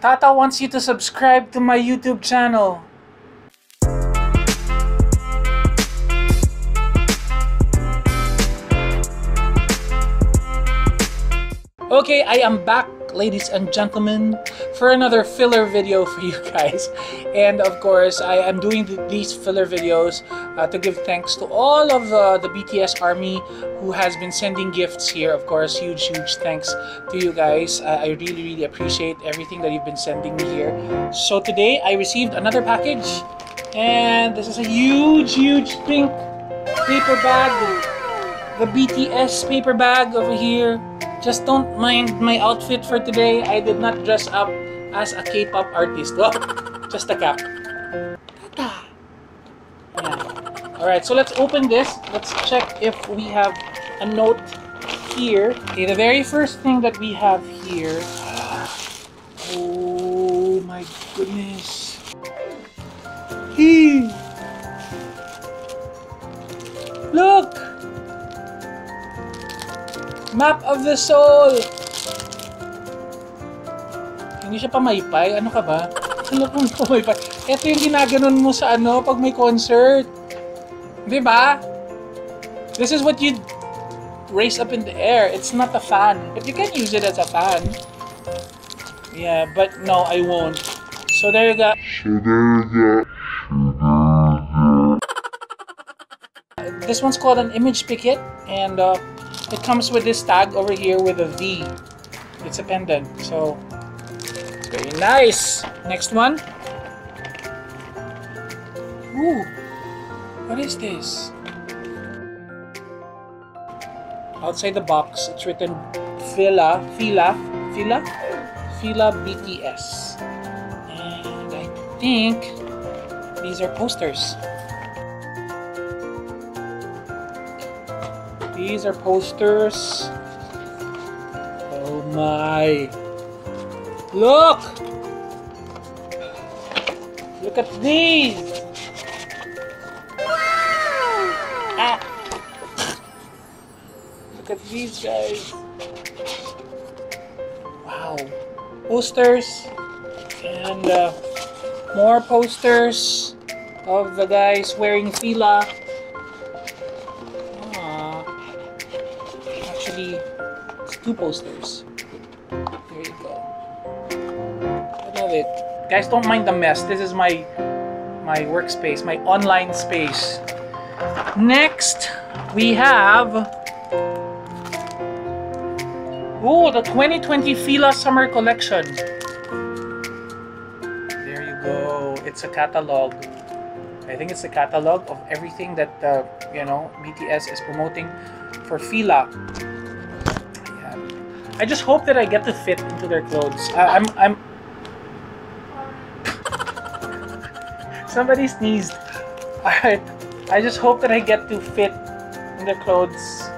Tata wants you to subscribe to my YouTube channel. Okay, I am back, ladies and gentlemen, for another filler video for you guys. And of course, I am doing th these filler videos uh, to give thanks to all of uh, the BTS army who has been sending gifts here. Of course, huge, huge thanks to you guys. Uh, I really, really appreciate everything that you've been sending me here. So today, I received another package. And this is a huge, huge pink paper bag. The BTS paper bag over here. Just don't mind my outfit for today. I did not dress up as a K-pop artist. Well, just a cap. Yeah. Alright, so let's open this. Let's check if we have a note here. Okay, the very first thing that we have here. Oh my goodness. Hey. Map of the Soul! Hindi siya pamaypay? Ano ka ba? Ano kung pamaypay? Ito yung ginaganon mo sa ano pag may concert. Di ba? This is what you raise up in the air. It's not a fan. But you can use it as a fan. Yeah, but no, I won't. So there you go. This one's called an image picket, and uh, it comes with this tag over here with a V. It's a pendant, so it's very nice. Next one. Ooh, what is this? Outside the box, it's written Fila, Fila, Fila, Fila BTS. And I think these are posters. These are posters. Oh my. Look! Look at these! Ah. Look at these guys. Wow. Posters. And uh, more posters of the guys wearing fila. Two posters. There you go. I love it. Guys, don't mind the mess. This is my my workspace, my online space. Next, we have Oh, the 2020 Fila Summer Collection. There you go. It's a catalog. I think it's a catalog of everything that uh, you know BTS is promoting for Fila. I just hope that I get to fit into their clothes. I, I'm I'm. Somebody sneezed. Alright. I just hope that I get to fit in their clothes.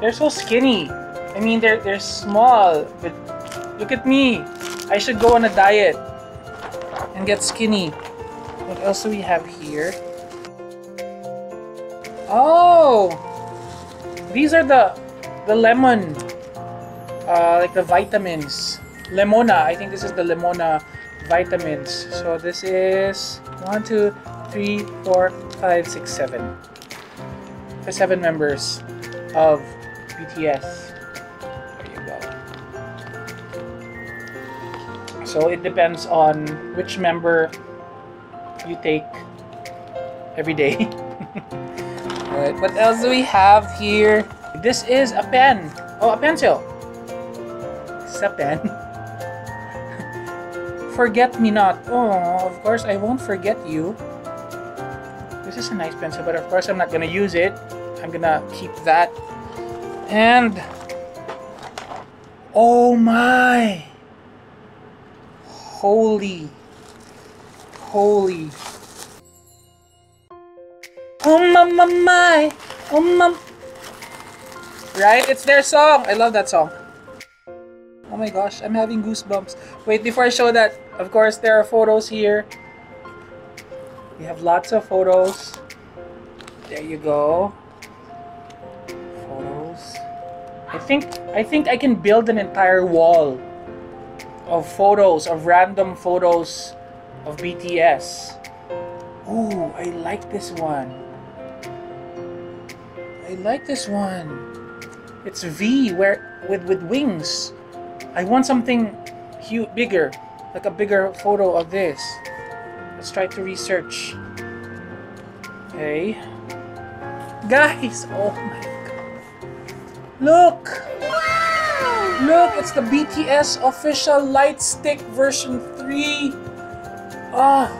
They're so skinny. I mean, they're they're small, but look at me. I should go on a diet and get skinny. What else do we have here? Oh, these are the the lemon, uh, like the vitamins. Lemona. I think this is the Lemona vitamins. So this is one, two, three, four, five, six, seven. For seven members of BTS. There you go. So it depends on which member you take every day. Alright, what else do we have here? This is a pen. Oh, a pencil. A pen. forget me not. Oh, of course I won't forget you. This is a nice pencil, but of course I'm not gonna use it. I'm gonna keep that. And oh my! Holy, holy! Oh my my my! Oh my! Right? It's their song. I love that song. Oh my gosh, I'm having goosebumps. Wait, before I show that, of course, there are photos here. We have lots of photos. There you go. Photos. I think I think I can build an entire wall of photos, of random photos of BTS. Ooh, I like this one. I like this one. It's V where with with wings. I want something huge, bigger, like a bigger photo of this. Let's try to research. Okay. Guys, oh my god. Look! Look, it's the BTS official light stick version 3. Ah.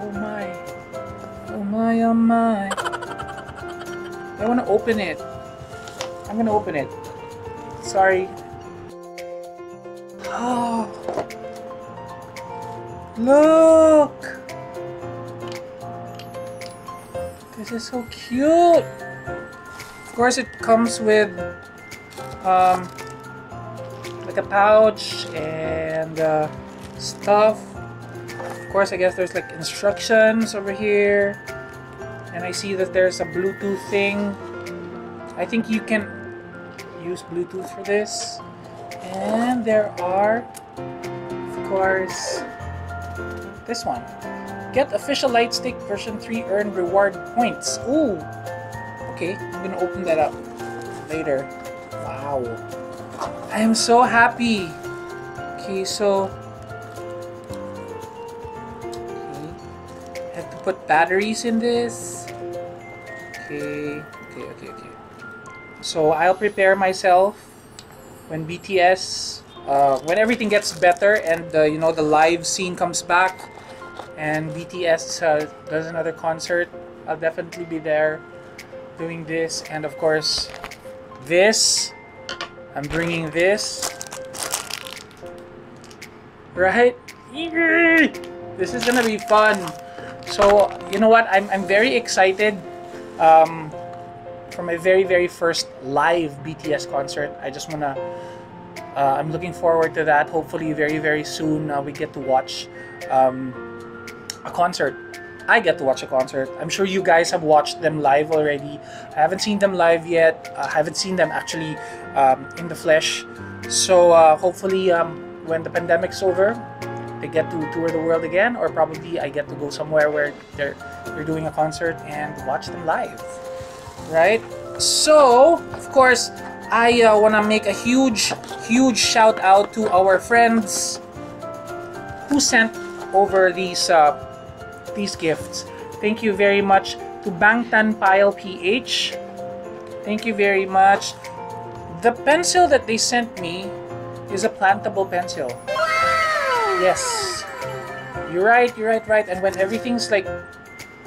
Oh my. Oh my, oh my. I want to open it. I'm gonna open it. Sorry. Look! This is so cute! Of course, it comes with um, like a pouch and uh, stuff. Of course, I guess there's like instructions over here. And I see that there's a Bluetooth thing. I think you can use Bluetooth for this. And there are, of course, this one. Get official Lightstick version 3 earn reward points. Ooh! Okay, I'm gonna open that up later. Wow. I am so happy. Okay, so... Okay. I have to put batteries in this. Okay, okay, okay, okay. So I'll prepare myself when BTS, uh, when everything gets better and uh, you know the live scene comes back and BTS uh, does another concert, I'll definitely be there doing this. And of course this I'm bringing this. Right? This is gonna be fun. So you know what? I'm, I'm very excited um, for my very very first live BTS concert. I just wanna uh, I'm looking forward to that hopefully very very soon uh, we get to watch um, a concert I get to watch a concert. I'm sure you guys have watched them live already. I haven't seen them live yet. I haven't seen them actually um, in the flesh. So uh, hopefully, um, when the pandemic's over, they get to tour the world again, or probably I get to go somewhere where they're they're doing a concert and watch them live, right? So of course, I uh, want to make a huge, huge shout out to our friends who sent over these. Uh, these gifts. Thank you very much to Bangtan Pile PH. Thank you very much. The pencil that they sent me is a plantable pencil. Yes. You're right, you're right, right. And when everything's like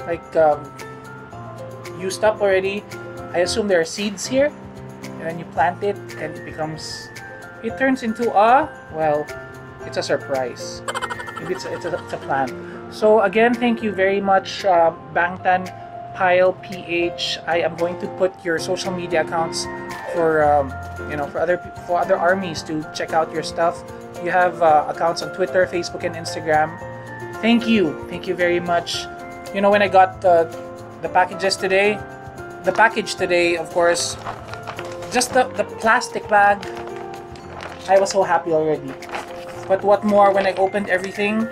like um, used up already, I assume there are seeds here. And then you plant it and it becomes it turns into a well, it's a surprise. It's a, it's a, it's a plant. So again, thank you very much, uh, Bangtan Pile PH. I am going to put your social media accounts for um, you know for other for other armies to check out your stuff. You have uh, accounts on Twitter, Facebook, and Instagram. Thank you, thank you very much. You know when I got the the packages today, the package today, of course, just the the plastic bag. I was so happy already. But what more when I opened everything?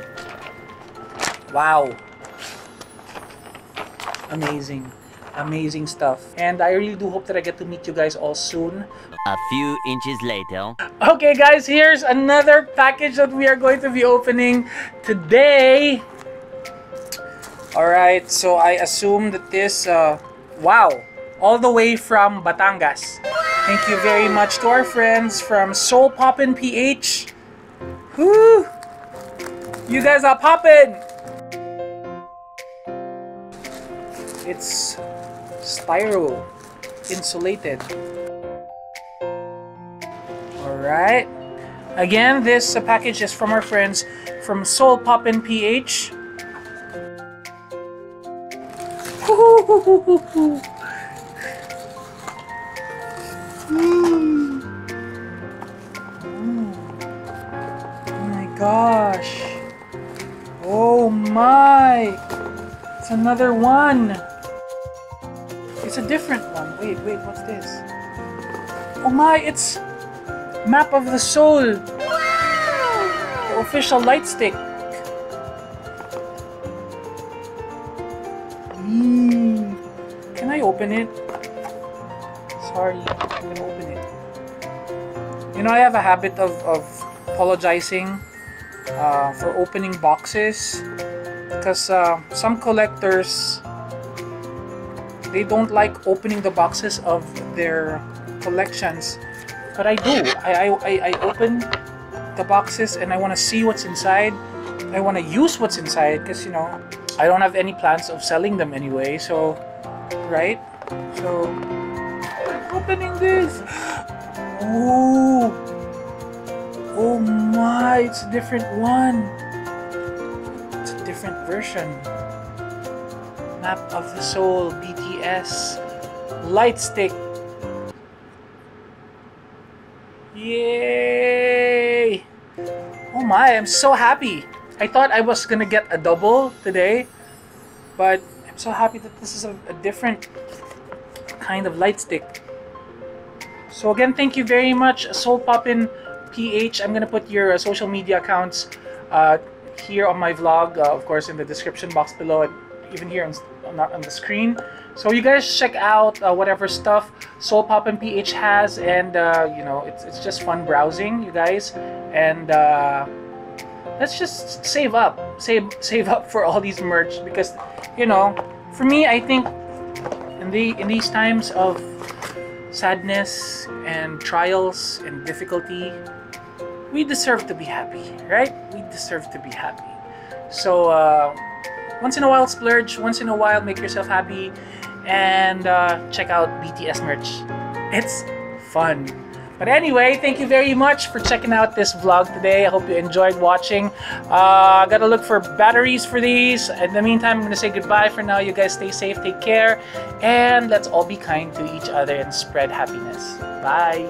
Wow. Amazing. Amazing stuff. And I really do hope that I get to meet you guys all soon. A few inches later. Okay guys, here's another package that we are going to be opening today. Alright, so I assume that this, uh, wow, all the way from Batangas. Thank you very much to our friends from Soul Poppin' PH. Woo! You guys are poppin'! It's styro insulated. Alright. Again, this package is from our friends from Soul Poppin' PH. Gosh. Oh my. It's another one. It's a different one. Wait, wait, what's this? Oh my, it's Map of the Soul. official light stick. Mm. Can I open it? Sorry, I can open it. You know, I have a habit of, of apologizing uh, for opening boxes. Because uh, some collectors they don't like opening the boxes of their collections. But I do. I, I, I open the boxes and I want to see what's inside. I want to use what's inside because you know I don't have any plans of selling them anyway so right? So opening this. Oh oh my it's a different one it's a different version map of the soul BTS light stick Yay! Oh my, I'm so happy. I thought I was gonna get a double today, but I'm so happy that this is a, a different kind of light stick. So again, thank you very much, Soul Poppin PH. I'm gonna put your uh, social media accounts uh, here on my vlog, uh, of course, in the description box below, and even here on, on, on the screen. So you guys check out uh, whatever stuff Soul Poppin' PH has, and uh, you know it's it's just fun browsing, you guys, and uh, let's just save up, save save up for all these merch because you know, for me, I think in the in these times of sadness and trials and difficulty, we deserve to be happy, right? We deserve to be happy. So uh, once in a while splurge, once in a while make yourself happy and uh, check out BTS merch. It's fun. But anyway, thank you very much for checking out this vlog today. I hope you enjoyed watching. Uh, gotta look for batteries for these. In the meantime, I'm gonna say goodbye for now. You guys stay safe, take care, and let's all be kind to each other and spread happiness. Bye.